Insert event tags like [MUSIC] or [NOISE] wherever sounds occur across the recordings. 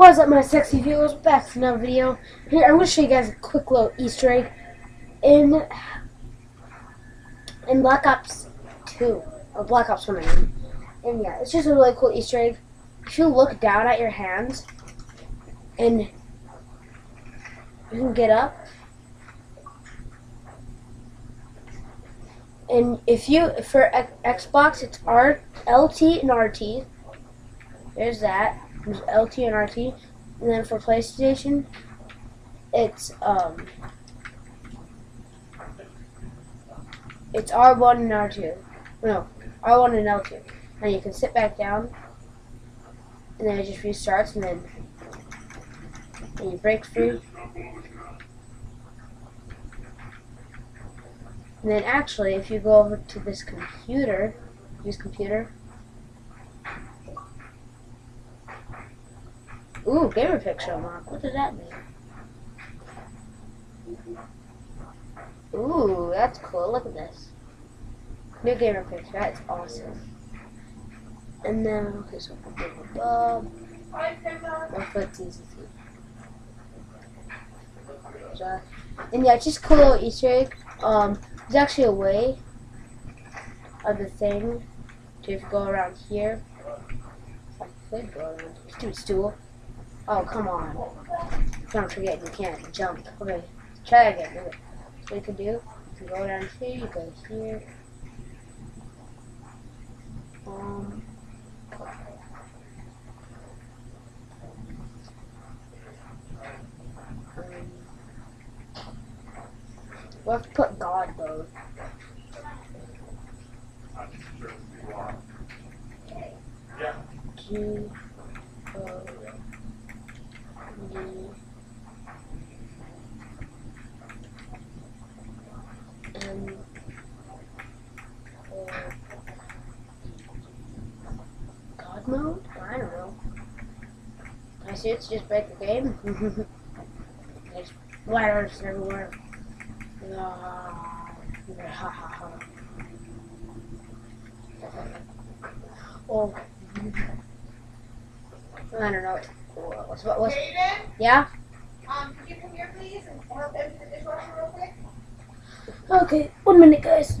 What's up, my sexy viewers? Back to another video. Here, I'm going to show you guys a quick little Easter egg in in Black Ops 2 or Black Ops 1. I mean. And yeah, it's just a really cool Easter egg. If you look down at your hands and you can get up, and if you for Xbox, it's R LT and RT. There's that. There's LT and RT. And then for PlayStation, it's um it's R1 and R2. No, R1 and L2. And you can sit back down and then it just restarts and then and you break free. And then actually if you go over to this computer, use computer, Ooh, gamer picture unlock. What does that mean? Ooh, that's cool. Look at this. New gamer picture. That's awesome. And then, okay, so we'll go above. We'll put these so, and yeah, just cool little Easter egg. Um, there's actually a way of the thing to go around here. I could go around. Stool. Oh, come on. Don't forget, you can't jump. Okay, try again. Okay. So you can do, you can go down here, you go here. Um, have to put God mode. G, O, Um, D, M, O, God mode? I don't know. I see it's just break the game. [LAUGHS] There's letters everywhere. Ah, oh. I don't know. What's what? What's, Jaden, yeah. um, can you come here, please, and help empty the dishwasher real quick? Okay. One minute, guys.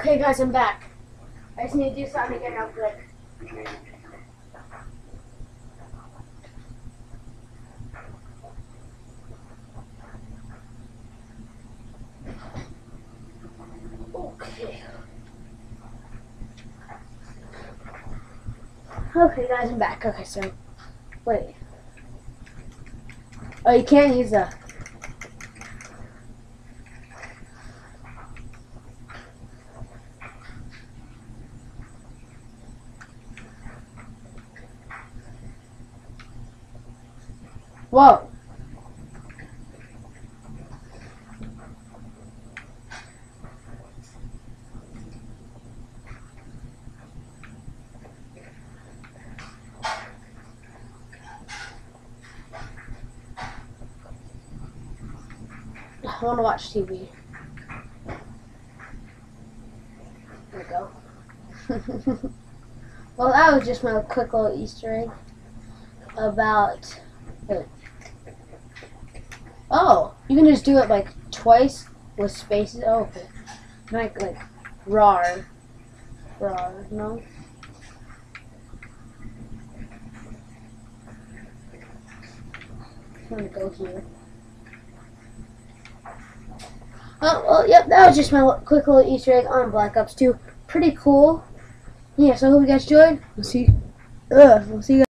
Okay, guys, I'm back. I just need to do something again real quick. Okay. Okay, guys, I'm back. Okay, so wait. Oh, you can't use the. Whoa. I want to watch TV. There we go. [LAUGHS] well, that was just my quick little Easter egg about. Oh, you can just do it like twice with spaces. Oh, okay. Like like rar, rar. No. I'm gonna go here. Oh, well, yep, that was just my quick little Easter egg on Black Ops 2. Pretty cool. Yeah, so I hope you guys enjoyed. We'll see. Ugh, we'll see you guys.